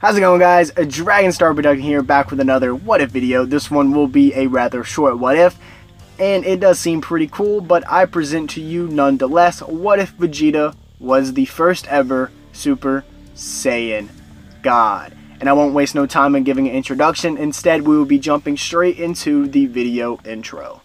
How's it going guys? A Dragon Star Production here back with another what if video. This one will be a rather short what if and it does seem pretty cool but I present to you nonetheless what if Vegeta was the first ever Super Saiyan God. And I won't waste no time in giving an introduction. Instead we will be jumping straight into the video intro.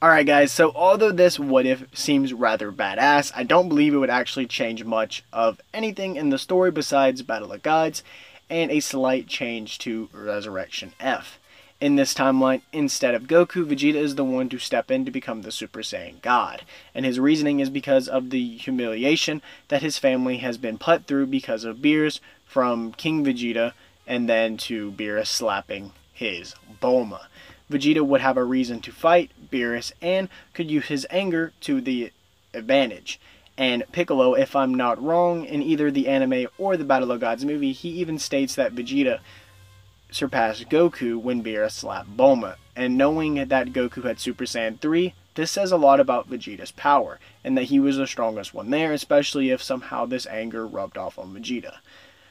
Alright guys, so although this what if seems rather badass, I don't believe it would actually change much of anything in the story besides Battle of Gods and a slight change to Resurrection F. In this timeline, instead of Goku, Vegeta is the one to step in to become the Super Saiyan God, and his reasoning is because of the humiliation that his family has been put through because of Beerus from King Vegeta and then to Beerus slapping his Bulma. Vegeta would have a reason to fight Beerus and could use his anger to the advantage. And Piccolo, if I'm not wrong, in either the anime or the Battle of Gods movie, he even states that Vegeta surpassed Goku when Beerus slapped Bulma. And knowing that Goku had Super Saiyan 3, this says a lot about Vegeta's power, and that he was the strongest one there, especially if somehow this anger rubbed off on Vegeta.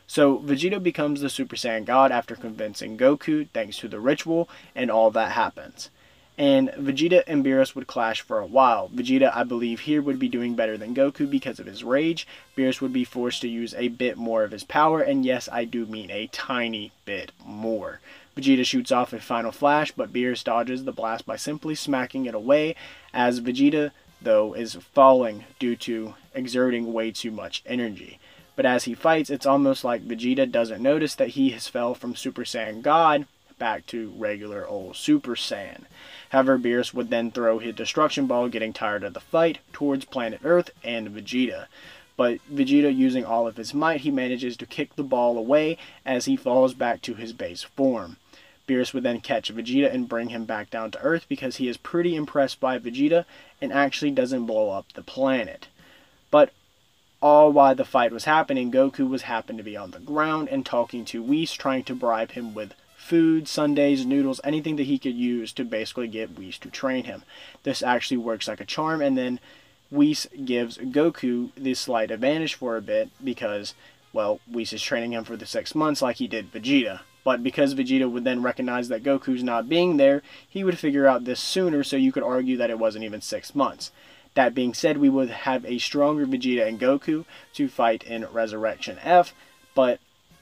So Vegeta becomes the Super Saiyan God after convincing Goku thanks to the ritual and all that happens. And Vegeta and Beerus would clash for a while. Vegeta, I believe, here would be doing better than Goku because of his rage. Beerus would be forced to use a bit more of his power, and yes, I do mean a tiny bit more. Vegeta shoots off a final flash, but Beerus dodges the blast by simply smacking it away, as Vegeta, though, is falling due to exerting way too much energy. But as he fights, it's almost like Vegeta doesn't notice that he has fell from Super Saiyan God back to regular old Super Saiyan. However, Beerus would then throw his destruction ball, getting tired of the fight, towards planet Earth and Vegeta. But Vegeta, using all of his might, he manages to kick the ball away as he falls back to his base form. Beerus would then catch Vegeta and bring him back down to Earth because he is pretty impressed by Vegeta and actually doesn't blow up the planet. But all while the fight was happening, Goku was happened to be on the ground and talking to Whis, trying to bribe him with food, sundaes, noodles, anything that he could use to basically get Whis to train him. This actually works like a charm, and then Whis gives Goku the slight advantage for a bit because, well, Whis is training him for the six months like he did Vegeta. But because Vegeta would then recognize that Goku's not being there, he would figure out this sooner, so you could argue that it wasn't even six months. That being said, we would have a stronger Vegeta and Goku to fight in Resurrection F, but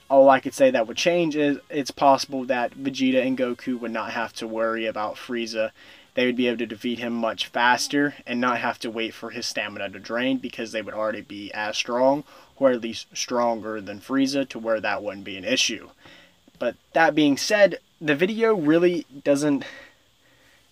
all I could say that would change is it's possible that Vegeta and Goku would not have to worry about Frieza. They would be able to defeat him much faster and not have to wait for his stamina to drain because they would already be as strong, or at least stronger than Frieza, to where that wouldn't be an issue. But that being said, the video really doesn't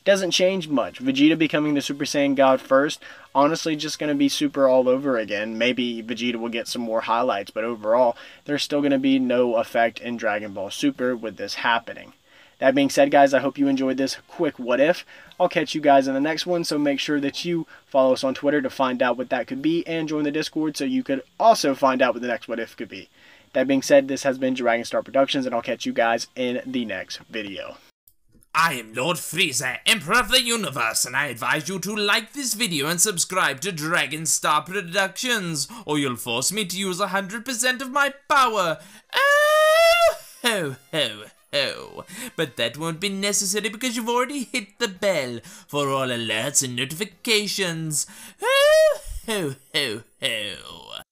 doesn't change much. Vegeta becoming the Super Saiyan God first, honestly just going to be super all over again. Maybe Vegeta will get some more highlights, but overall, there's still going to be no effect in Dragon Ball Super with this happening. That being said, guys, I hope you enjoyed this quick what if. I'll catch you guys in the next one, so make sure that you follow us on Twitter to find out what that could be and join the Discord so you could also find out what the next what if could be. That being said, this has been Dragon Star Productions, and I'll catch you guys in the next video. I am Lord Frieza, Emperor of the Universe, and I advise you to like this video and subscribe to Dragon Star Productions, or you'll force me to use 100% of my power. Oh, ho, ho, ho. But that won't be necessary because you've already hit the bell for all alerts and notifications. Ho, ho, ho, ho.